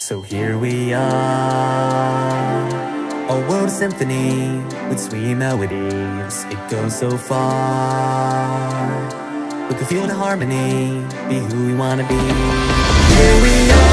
So here we are, a world symphony with sweet melodies. It goes so far. We can feel the harmony, be who we wanna be. Here we are.